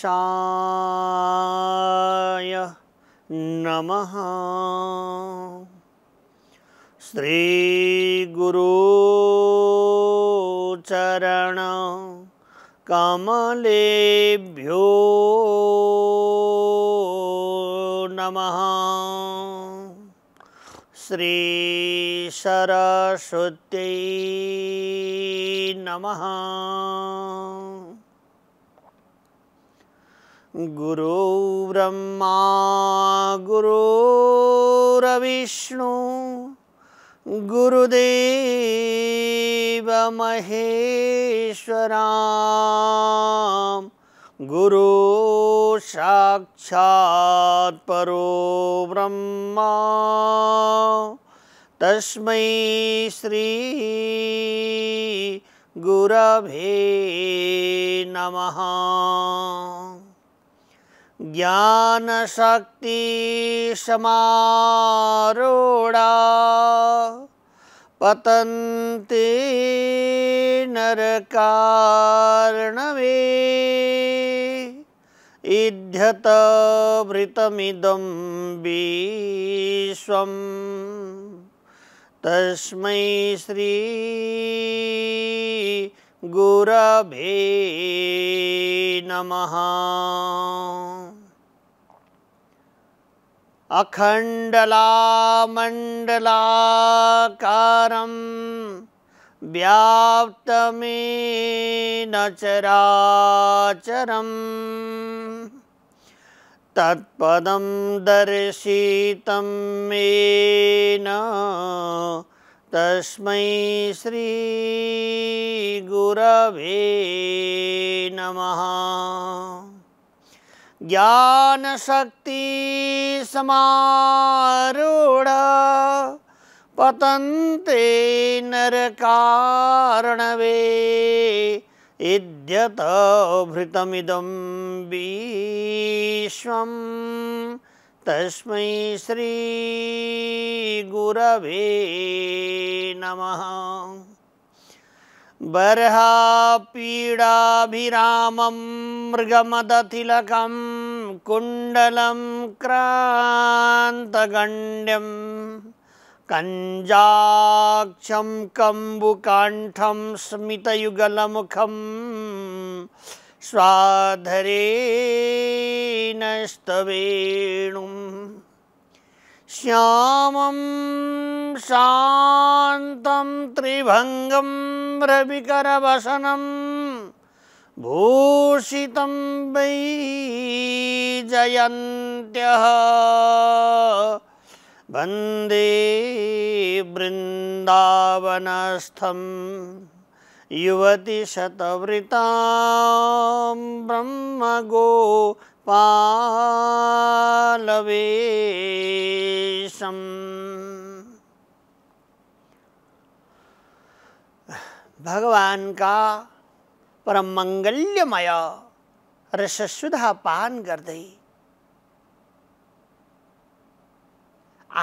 श्रीगणेशाय नमः। श्रीगुरुचरण कमलेभ्यो नमः। श्रीसरस्वत्यै नमः। गुरु ब्रह्मा गुरुरविष्णु गुरुदेवमहेश्वरा गुरु साक्षात् परो ब्रह्मा। तस्मै श्री गुरवे नमः। ज्ञानशक्ति समारोढा। पतन्ते नरकार्णवे। इध्यतभृतमिदं विश्वं तस्मै श्री गुरवे नमः। अखण्डलामण्डलाकारं व्याप्तमेन चराचरम् तत्पदं दर्शितं मेन तस्मै श्रीगुरवे नमः। ज्ञानशक्ति समारूढ पतन्ते नरकारणवे इद्यतभृतमिदं विश्वं। तस्मै श्रीगुरवे नमः। बर्हापीडाभिरामं मृगमदतिलकं कुण्डलं क्रान्तगण्ड्यं कञ्जाक्षं कम्बुकाण्ठं स्मितयुगलमुखं स्वाधरेणस्तवेणुं श्यामं शान्तं त्रिभङ्गं रविकरवसनं भूषितं वै जयन्त्यः वंदे बृन्दावनस्थं युवतिशतवृतां ब्रह्मगो पालवेशम। भगवान का परम मंगल्यमय रससुधा पान गर्दै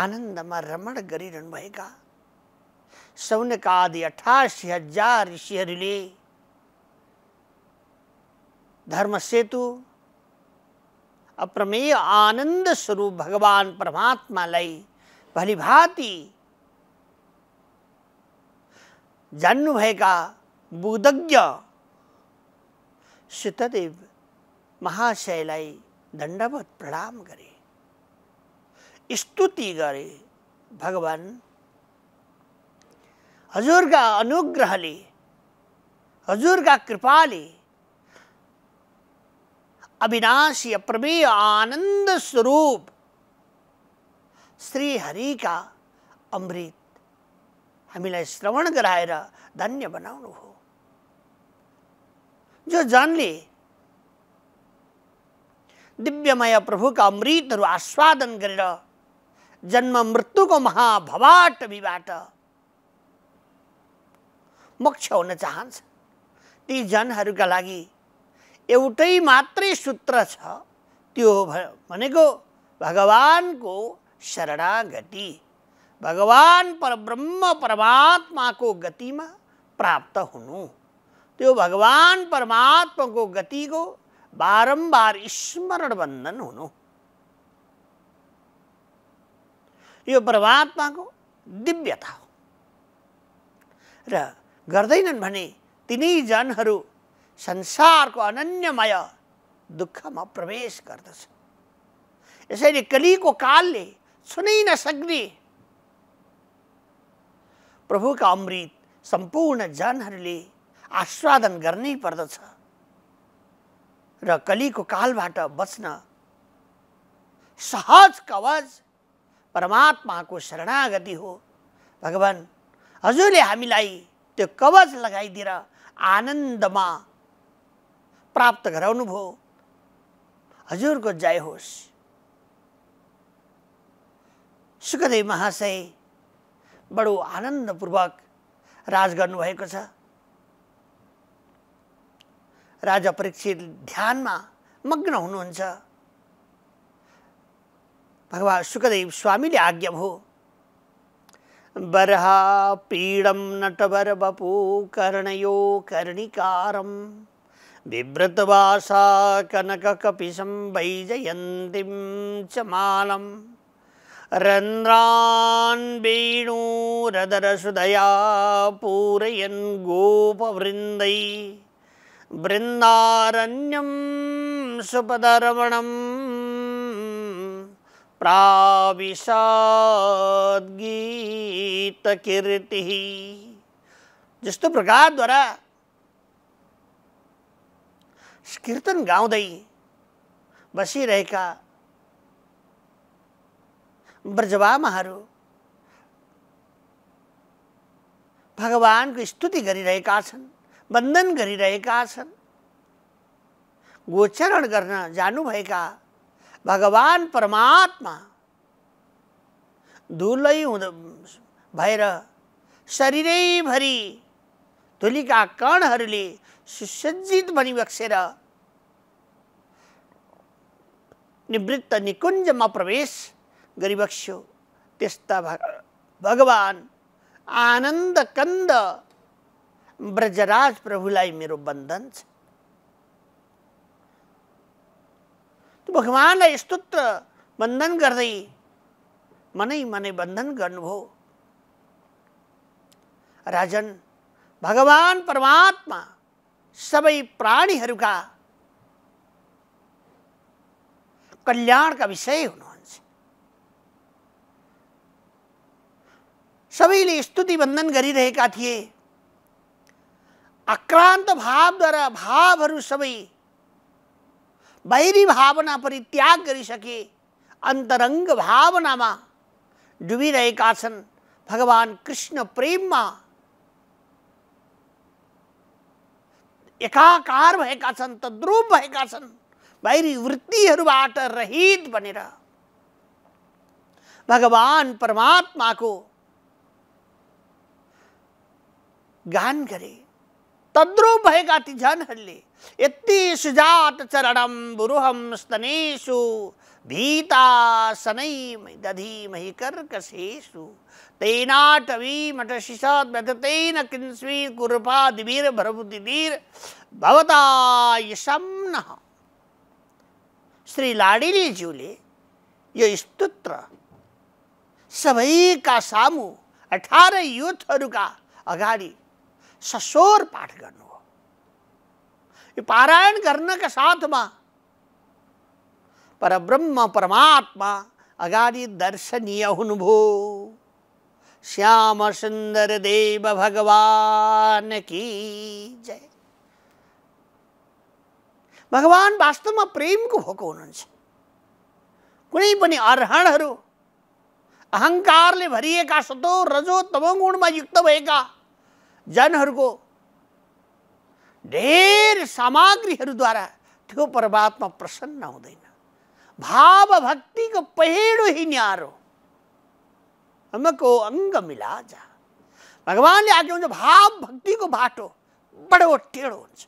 आनन्दमा रमण गरिरहनु भएका सौनका आदि अठासी हज़ार ऋषिहरूले धर्म सेतु अप्रमेय आनंद स्वरूप भगवान परमात्मालाई भलिभाति जान्नुभएका बुधज्ञ सुतदेव महाशयलाई दण्डवत प्रणाम गरे स्तुति गरे भगवान। हजूर का हजुरका अनुग्रहले हजुरका कृपाले अविनाशी अप्रमेय आनंद स्वरूप। श्री हरि का अमृत हामीलाई श्रवण गराएर धन्य बनाउनु हो। जो जनले दिव्यमय प्रभुका अमृतहरू आस्वादन गरेर जन्म मृत्यु को मृत्युको महाभवाटवीबाट मोक्ष हुन चाहन्छ ती जनहरूका लागि एउटै मात्रै सूत्र छ, त्यो भनेको भगवानको शरणागति, भगवान पर ब्रह्म परब्रह्म परमात्माको गतिमा प्राप्त त्यो भगवान परमात्माको गतिको बारम्बार स्मरण बन्धन हुनु। यो परमात्माको दिव्यता हो। र गर्दैनन् भने तिनै जनहरू संसारको अनन्यमय दुःखमा प्रवेश गर्दछ यसैले कलीको कालले छुनै नसक्ने प्रभुका अमृत सम्पूर्ण जनहरूले आस्वादन गर्नै पर्दछ र कलीको कालबाट बच्न सहज कवच परमात्माको शरणागति हो। भगवान् हजुरले हामीलाई त्यो कवच लगाइदिएर आनन्दमा प्राप्त गराउनु भयो हजुरको जय होस् सुखदेव महाशय बडो आनन्दपूर्वक राज गर्नुभएको छ। राजा परीक्षित ध्यानमा मग्न हुनुहुन्छ। भगवान् सुखदेव स्वामीले आज्ञा भयो बर्हा पीडम नटवर बपू कर्णयो कर्णिकारम। बिभ्रतवासा कनककपिशं वैजयन्तीं च मालम् रन्ध्रान् वेणुरदरसुदया पूरयन् गोपवृन्दै। बृन्दारण्यं सुपदरमणं प्राविशाद्गीतकीर्तिः। जस्तो प्रकारद्वारा कीर्तन गाउँदै बसिरहेका ब्रजवामाहरू भगवानको स्तुति गरिरहेका छन् वन्दन गरिरहेका छन् गोचरण गर्न जानुभएका भगवान् परमात्मा। धुलै हुँद भएर शरीरैभरि धुलीका कणहरूले सुसज्जित बक्सेर निवृत्त में प्रवेश। गरिबक्स्यो त्यस्ता भगवान आनन्द कन्द ब्रजराज प्रभुलाई मेरो बन्धन छ। भगवान्लाई स्तोत्र बन्धन गर्दै मनै मनै बन्धन गर्नुभयो राजन, भगवान परमात्मा सबै प्राणीहरूका कल्याणका विषय हुनुहुन्छ। सबैले स्तुति वन्दन गरिरहेका थिए। आक्रान्त भावद्वारा भावहरू सबै बाहिरी भावना परित्याग गरिसके अन्तरङ्ग भावनामा डुबिरहेका छन्। भगवान् कृष्ण प्रेममा एकाकार भएका छन् तद्रुप भएका छन् बाहिरी वृत्तिहरूबाट रहित बनेर। भगवान परमात्माको गान गरे तद्रुप भएका ती जनहरूले यति सुजात चरणम बुरुहम स्तनेशु भीता सनई स्तनेषु, भीतासनै दधीमहि कर्कशेषु। तेनाटवी मठशिषाद्यतेन किन्स्वी कुर्पादिवीर भरभुतिदीर भवता यशम्न श्री लाडिलीज्यूले यो स्तोत्र। सबैका सामु अठार युथहरूका अगाडि सशोर पाठ गर्नुभयो यो पारायण गर्नका साथमा परब्रह्म, परमात्मा अगाडि दर्शनीय हुनुभयो श्याम सुन्दर देव भगवान की जय। भगवान् वास्तवमा प्रेमको भएको हुनुहुन्छ कुनै पनि अर्हणहरू अहङ्कारले भरिएका सतो रजो तमोगुणमा युक्त भएका जनहरूको ढेर सामग्रीहरूद्वारा त्यो परमात्मा प्रसन्न हुँदैन। भाव पहिलो ही न्यारो। हमको अङ्ग मिला जा। भगवान्ले आज्ञा हुन्छ भाव भक्तिको बाटो बडो टेढो हुन्छ।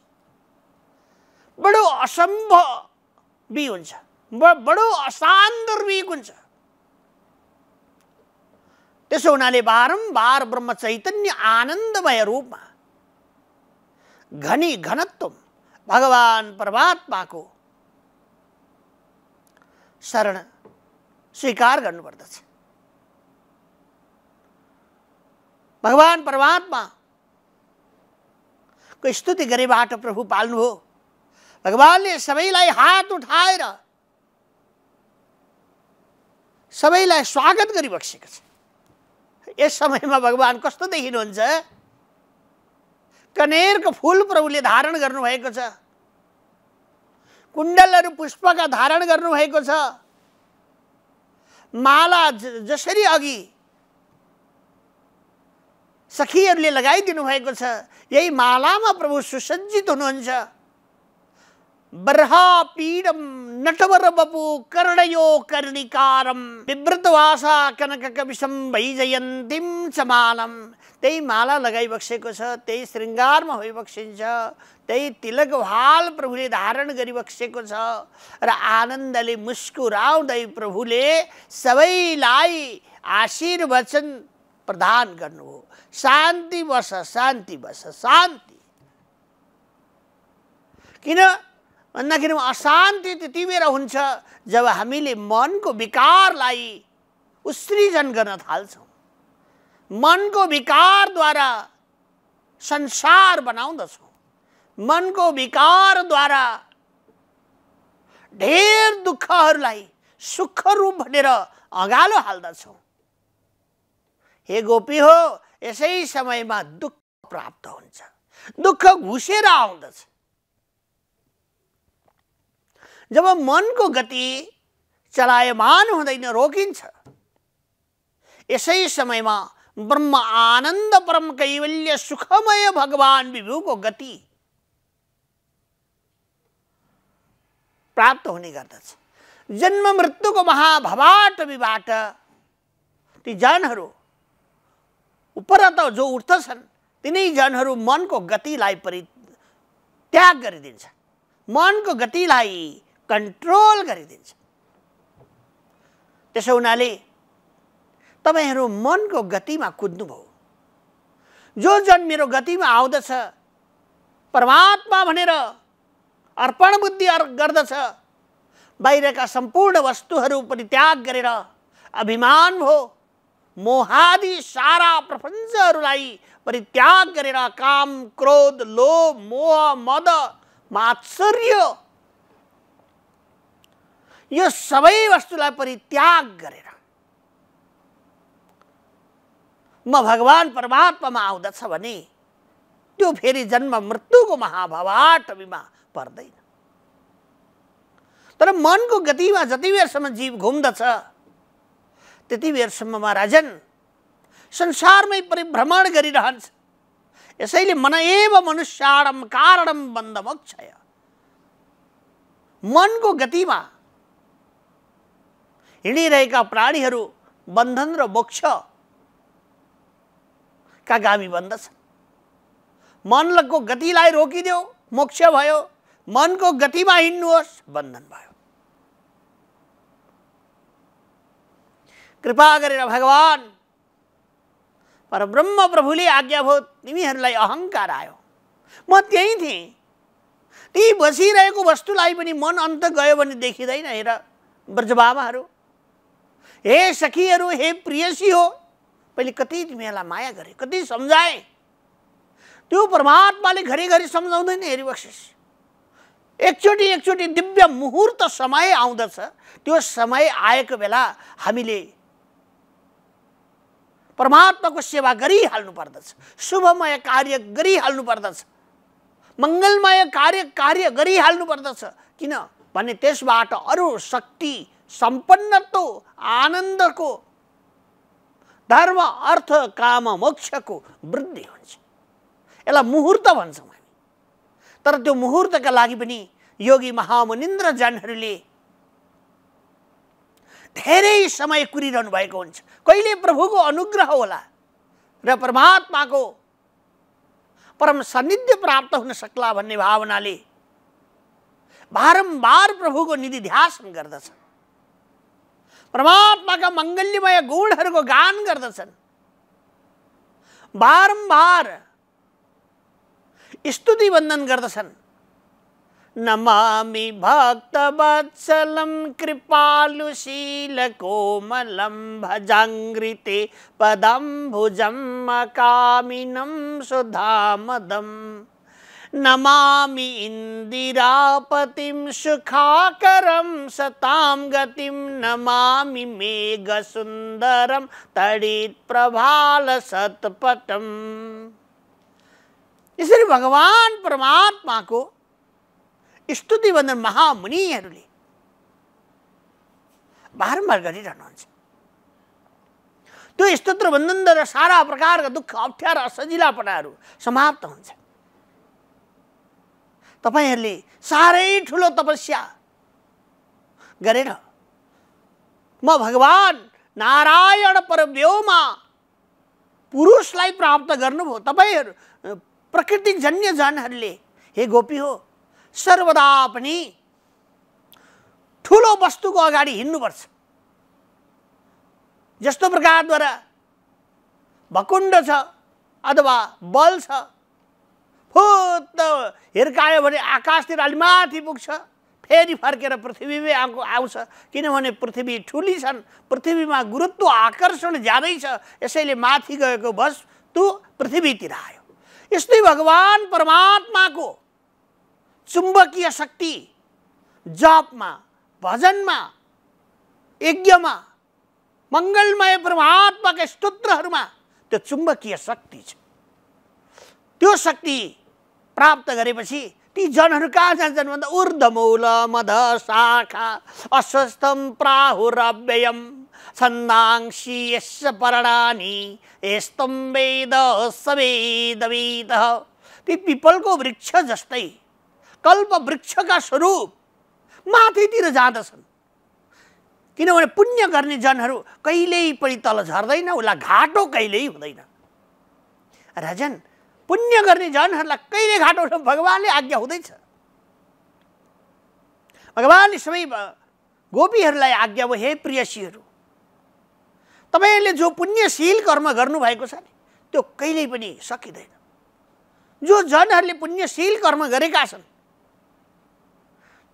बडो असम्भवी हुन्छ। बडो असान्दर्भिक हुन्छ। त्यसो हुनाले बारम्बार ब्रह्म चैतन्य आनन्दमय रूपमा घनी घनत्व भगवान् परमात्माको शरण स्वीकार गर्नुपर्दछ। भगवान् परमात्माको स्तुति गरेबाट प्रभु पाल्नुभयो भगवान्ले सबैलाई हात उठाएर सबैलाई स्वागत गरिबक्सेको छ। यस समयमा भगवान् कस्तो देखिनुहुन्छ? कनेरको फुल प्रभुले धारण गर्नुभएको छ। कुण्डलहरू पुष्पका धारण गर्नुभएको छ। माला जसरी अघि सखीहरूले लगाइदिनु भएको छ यही मालामा प्रभु सुसज्जित हुनुहुन्छ। कर्णयो कर्णिकारम विवृतवासा कनक कविशम भैजयन्तीम च मालम त्यही माला लगाइबक्सेको छ त्यही श्रृङ्गारमा होइबक्सिन्छ त्यही तिलक हाल प्रभुले धारण गरिबक्सेको छ र आनन्दले मुस्कुराउँदै प्रभुले सबैलाई आशीर्वचन प्रदान गर्नुभयो शान्ति बस शान्ति बस शान्ति किन भन्दाखेरि अशान्ति त्यति बेला हुन्छ जब हामीले मनको विकारलाई उत्सृजन गर्न थाल्छौँ। मनको विकारद्वारा संसार बनाउँदछौँ। मनको विकारद्वारा धेर दुःखहरूलाई सुख रूप भनेर अँगालो हाल्दछौँ। हे गोपी हो यसै समयमा दुःख प्राप्त हुन्छ। दुःख घुसेर आउँदछ। जब मनको गति चलायमान हुँदैन रोकिन्छ। यसै समयमा ब्रह्म आनन्द परम कैवल्य सुखमय भगवान् विभुको गति प्राप्त हुने गर्दछ। जन्म मृत्युको महाभवाटवीबाट ती जनहरू उपरत जो उठ्दछन् तिनै जनहरू मनको गतिलाई परि त्याग गरिदिन्छ मनको गतिलाई कन्ट्रोल गरिदिन्छ। त्यसो हुनाले तपाईँहरू मनको गतिमा कुद्नुभयो। जो जन मेरो गतिमा आउँदछ परमात्मा भनेर अर्पण बुद्धि गर्दछ बाहिरका सम्पूर्ण वस्तुहरू परित्याग गरेर अभिमान भयो मोहादि सारा प्रपञ्चहरूलाई परित्याग गरेर काम क्रोध लोभ मोह मद मात्सर्य यो सबै वस्तुलाई परित्याग गरेर म भगवान् परमात्मामा आउँदछ भने त्यो फेरि जन्म मृत्युको महाभवाटवीमा पर्दैन। तर मनको गतिमा जति बेरसम्म जीव घुम्दछ त्यति बेरसम्ममा राजन संसारमै परिभ्रमण गरिरहन्छ। यसैले मन एव मनुष्याडम कारणम बन्धमोक्षय। मनको गतिमा हिँडिरहेका प्राणीहरू बन्धन र मोक्ष। का गामी बन्दछ मनको गतिलाई रोकिदेऊ, मोक्ष भयो। मनको गतिमा हिँड्नुहोस्, बन्धन भयो। कृपा गरेर भगवान् पर ब्रह्म प्रभुले आज्ञा भयो तिमीहरूलाई अहङ्कार आयो। म थिएँ। ती वस्तुलाई पनि मन अन्त गयो देखिँदैन हेर ब्रजबाबाहरू। हे सखीहरू हे प्रियसी हो पहिले कति तिमीहरूलाई माया गरे कति सम्झाए? त्यो परमात्माले घरिघरि सम्झाउँदैन हेरिबक्सिस एकचोटि एकचोटि दिव्य मुहुर्त समय आउँदछ। त्यो समय आएको बेला हामीले परमात्माको सेवा गरिहाल्नु पर्दछ। शुभमय कार्य गरिहाल्नु पर्दछ। मङ्गलमय कार्य कार्य गरिहाल्नु पर्दछ। किन? भने त्यसबाट अरू शक्ति सम्पन्नत्व आनन्दको धर्म अर्थ काम मोक्षको वृद्धि हुन्छ यसलाई मुहुर्त भन्छौँ हामी तर त्यो मुहुर्तका लागि पनि योगी महामुनिन्द्र जनहरूले धेरै समय कुरिरहनु भएको हुन्छ कहिले प्रभुको अनुग्रह होला र परमात्माको परम सान्निध्य प्राप्त हुन सक्ला भन्ने भावनाले बारम्बार प्रभुको निधि ध्यासन गर्दछ परमात्माका मङ्गल्यमय गुणहरूको गान गर्दछन् बारम्बार स्तुति वन्दन गर्दछन् नमामि भक्तवत्सलं कृपालुशीलकोमलं भजाङ्घ्रिते पदं भुजमकामिनं सुधामदम्। नमामि इन्दिरापतिं सुखाकरं सतां गतिं नमामि मेघसुन्दरं तडित्प्रभालसत्पटम् यसरी भगवान् परमात्माको स्तुति वन्दन महामुनिहरूले बारम्बार गरिरहनुहुन्छ। त्यो स्तोत्र वन्दनद्वारा सारा प्रकारका दुःख अप्ठ्यारा सजिलापनाहरू समाप्त हुन्छ। तपाईँहरूले साह्रै ठुलो तपस्या गरेर म भगवान् नारायण परव्योमा पुरुषलाई प्राप्त गर्नुभयो। तपाईँहरू प्रकृतिजन्य जनहरूले हे गोपी हो सर्वदा पनि ठुलो वस्तुको अगाडि हिँड्नुपर्छ। जस्तो प्रकारद्वारा भकुण्ड छ अथवा बल छ फुत्त हिर्कायो भने आकाशतिर अलि माथि पुग्छ। फेरि फर्केर पृथ्वीमै आएको आउँछ। किनभने पृथ्वी ठुली छन्। पृथ्वीमा गुरुत्व आकर्षण ज्यादै छ। यसैले माथि गएको वस्तु पृथ्वीतिर आयो। यस्तै भगवान् परमात्माको चुम्बकीय शक्ति जपमा भजनमा यज्ञमा मङ्गलमय परमात्माका स्तोत्रहरूमा त्यो चुम्बकीय शक्ति छ। त्यो शक्ति प्राप्त गरेपछि ती जनहरू कहाँ जान्छन् भन्दा ऊर्धमूल मध शाखा अस्वस्थम प्राहुरव्ययम छन्दांसी यस पर्णानि यस्तम वेद सवेद वेद ती पिपलको वृक्ष जस्तै कल्प वृक्षका स्वरूप माथितिर जाँदछन्। किनभने पुण्य गर्ने जनहरू कहिल्यै पनि तल झर्दैन उसलाई घाटो कहिल्यै हुँदैन। राजन पुण्य गर्ने जनहरूलाई कहिले घाटो उठाउनु भगवान्ले आज्ञा हुँदैछ। भगवान्ले सबै गोपीहरूलाई आज्ञा भयो हे प्रियसीहरू। तपाईँहरूले जो पुण्यशील कर्म गर्नुभएको छ नि त्यो कहिल्यै पनि सकिँदैन। जो जनहरूले पुण्यशील कर्म गरेका छन्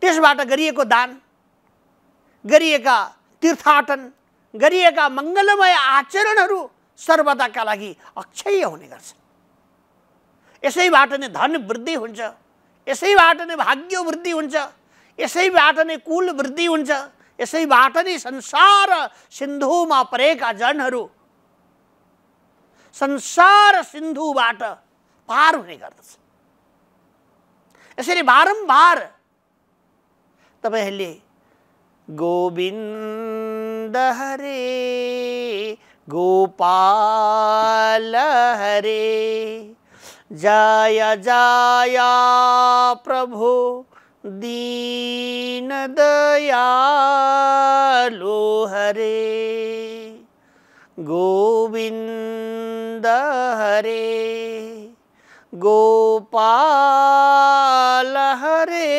त्यसबाट गरिएको दान गरिएका तीर्थाटन गरिएका मङ्गलमय आचरणहरू सर्वदाका लागि अक्षय हुने गर्छ। नै धन वृद्धि हुन्छ। यसैबाट नै भाग्य वृद्धि हुन्छ। यसैबाट नै कुल वृद्धि हुन्छ। यसैबाट नै संसार सिन्धुमा परेका जनहरू संसार सिन्धुबाट पार हुने गर्दछ। यसरी बारम्बार तपाईँहरूले गोविन्द हरे, गोपाल हरे जय जय प्रभु दीन दयालु हरे। गोविन्द हरे गोपाल हरे।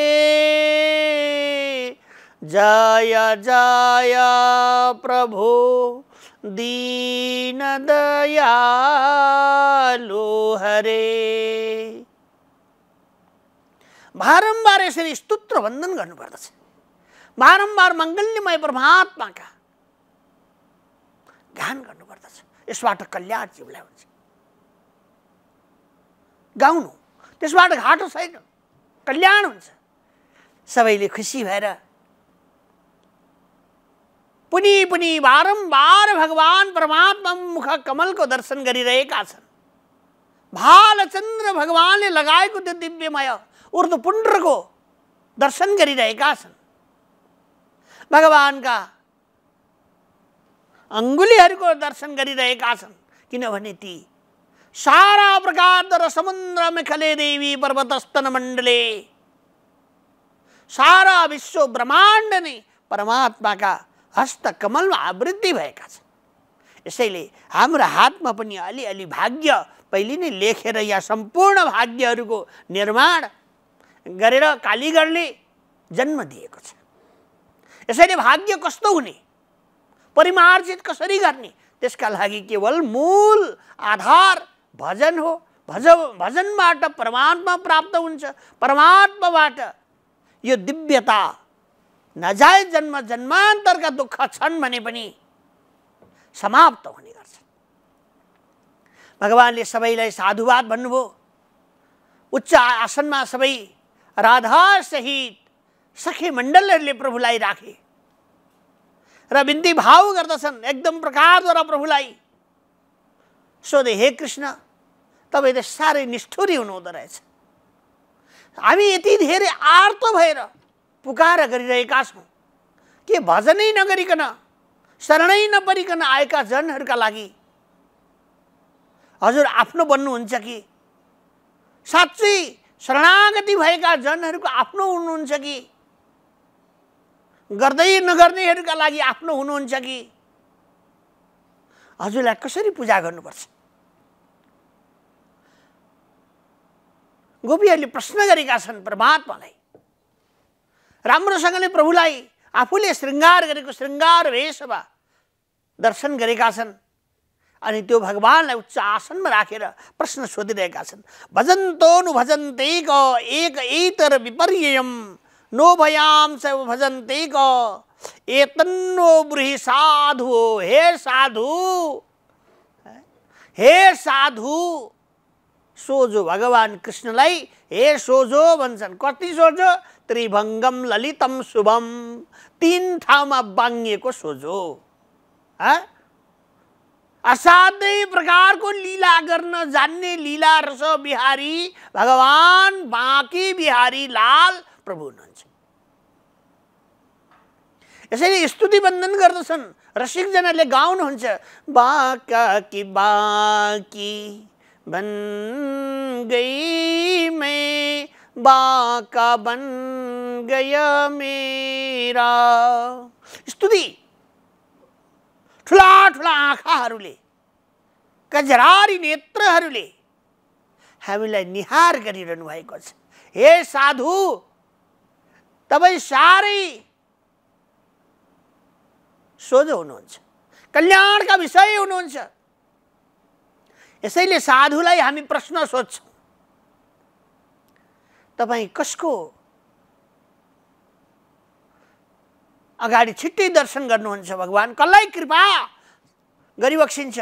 जय जय प्रभु दीन दयालु हरे। बारम्बार यसरी स्तोत्र वन्दन गर्नुपर्दछ। बारम्बार मङ्गल्यमय परमात्माका गान गर्नुपर्दछ। यसबाट कल्याण जीवलाई हुन्छ। गाउनु त्यसबाट घाटो छैन। कल्याण हुन्छ। सबैले खुसी भएर पुनि पुनि बारम्बार भगवान परमात्मा मुख कमल को दर्शन करी रहे गरिरहेका छन् भालचन्द्र भगवान्ले लगाएको त्यो दिव्यमय को दर्शन गरिरहेका छन् भगवान्का अङ्गुलीहरूको दर्शन गरिरहेका छन् किनभने ती? सारा प्रकार समुद्र मेखले देवी पर्वतस्तन मण्डले सारा विश्व ब्रह्माण्ड नै परमात्माका हस्तकमलमा आवृत्ति भएका छन्। यसैले हाम्रो हातमा पनि अलिअलि भाग्य पहिले नै लेखेर या सम्पूर्ण भाग्यहरूको निर्माण गरेर कालीगढले जन्म दिएको छ। यसैले भाग्य कस्तो हुने? परिमार्जित कसरी गर्ने? त्यसका लागि केवल मूल आधार भजन हो। भज भजनबाट परमात्मा प्राप्त हुन्छ। परमात्माबाट यो दिव्यता नजाए जन्म जन्मान्तरका दुःख छन् भने पनि समाप्त हुने गर्छ भगवान्ले सबैलाई साधुवाद भन्नुभयो। उच्च आसनमा सबै राधासहित सखी मण्डलहरूले प्रभुलाई राखे र बिन्ती भाव गर्दछन् एकदम प्रकारद्वारा प्रभुलाई। सोधे हे कृष्ण तपाईँ त साह्रै निष्ठुरी हुनुहुँदो रहेछ। हामी यति धेरै आर्त भएर पुकार गरिरहेका छौँ के भजनै नगरिकन शरणै नपरिकन आएका जनहरूका लागि। हजुर आफ्नो बन्नुहुन्छ कि साँच्चै शरणागति भएका जनहरूको आफ्नो हुनुहुन्छ कि गर्दै नगर्नेहरूका लागि आफ्नो हुनुहुन्छ कि हजुरलाई कसरी पूजा गर्नुपर्छ? गोपीहरूले प्रश्न गरेका छन् परमात्मालाई। राम्रोसँगले प्रभुलाई आफूले श्रृङ्गार गरेको श्रृङ्गार भेषमा दर्शन गरेका छन् अनि त्यो भगवान्लाई उच्च आसनमा राखेर प्रश्न सोधिरहेका छन् भजन्तो नु भजन्ते क एक एतर विपर्ययम नो भयाम स भजन्ते क एतन्नो ब्रुहि साधु हे साधु हे साधु सोझो भगवान् कृष्णलाई हे सोझो भन्छन् कति सोझो त्रिभङ्गम ललितम शुभम, तिन ठाउँमा बाङ्गिएको सोझो असाध्यै प्रकारको लीला गर्न जान्ने, लीला रस बिहारी, भगवान् बाँकी बिहारी लाल प्रभु यसरी स्तुति बन्धन गर्दछन् रसिकजनाले गाउनुहुन्छ बाका कि बाकी बन गई मैं बाका बन गया मेरा। स्तुति। ठुला ठुला आँखाहरूले कजरारी नेत्रहरूले हामीलाई निहार गरिरहनु भएको छ। हे साधु तपाईँ साह्रै सोझो हुनुहुन्छ कल्याणका विषय हुनुहुन्छ। यसैले साधुलाई हामी प्रश्न सोध्छौँ। तपाईँ कसको? अगाडि छिट्टै दर्शन गर्नुहुन्छ भगवान् कसलाई कृपा गरिबक्सिन्छ?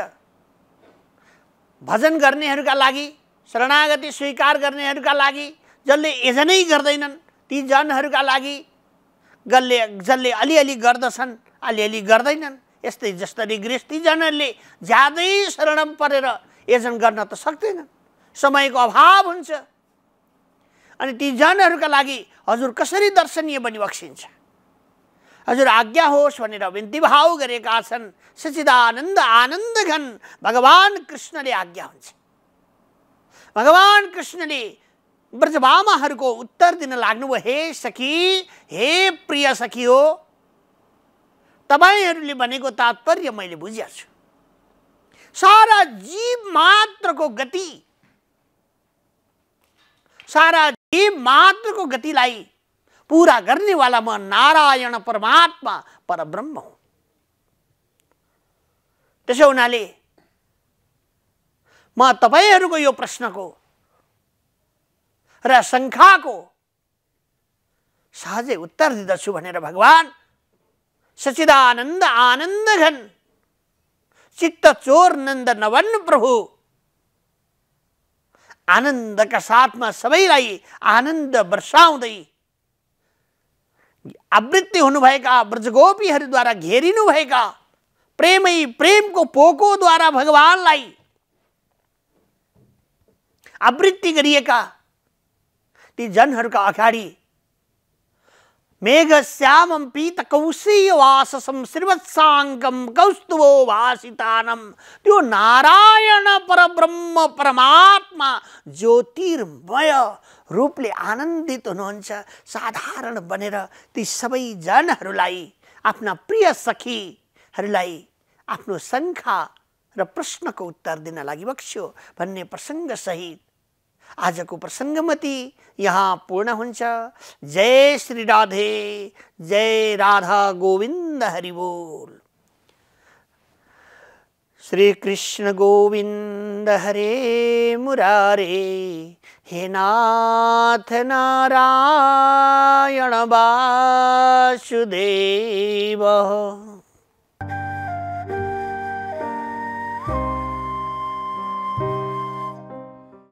भजन गर्नेहरूका लागि शरणागति स्वीकार गर्नेहरूका लागि जसले एजनै गर्दैनन् ती जनहरूका लागि जसले जसले अलिअलि गर्दछन् अलिअलि गर्दैनन् यस्तै जसरी गृहस्थीजनहरूले ज्यादै शरण परेर एजन गर्न त सक्दैनन्। समयको अभाव हुन्छ। अनि ती जनहरूका हजुर कसरी दर्शनीय बनी बक्सिन्छ? हजुर आज्ञा होस् भनेर भाव गरेका छन्। सचिदानन्द आनन्द घन भगवान् कृष्णले आज्ञा हुन्छ। भगवान् कृष्णले ब्रजबामाहरूको उत्तर दिन लाग्नुभयो, हे सखी, हे प्रिय सखी हो, तपाईँहरूले भनेको तात्पर्य मैले बुझेको छु सारा जीव मात्रको गति सारा जीव मात्रको पूरा करने वाला म नारायण परमात्मा, परब्रह्म हुँ। त्यसो हुनाले म तपाईँहरूको यो प्रश्नको र शङ्खाको सहजै उत्तर भनेर भगवान् सचिदानन्द आनन्द घन चित्त चोर नन्द नवन प्रभु आनन्दका में सबैलाई आनंद वर्षाउँदै आवृत्ति हुनुभएका प्रेम को प्रेमै प्रेमको पोकोद्वारा भगवान्लाई आवृत्ति गरिएका ती जनहरूका अगाडि मेघश्यामं पीतकौशीयवाससं श्रीवत्साङ्गं कौस्तुभो भाषितानं त्यो नारायण परब्रह्म परमात्मा ज्योतिर्मय। रूपले आनन्दित हुनुहुन्छ, साधारण बनेर ती सबै जनहरूलाई, आफ्ना प्रिय सखीहरूलाई आफ्नो शङ्खा र प्रश्नको उत्तर दिन लागि बक्स्यो भन्ने प्रसङ्गसहित आज को प्रसंग प्रसङ्गमती यहाँ पूर्ण हो जय श्री राधे, जय राधा गोविंद हरिबोल गोविंद हरे मुरारे, हे नाथ नारायण वासुदेव।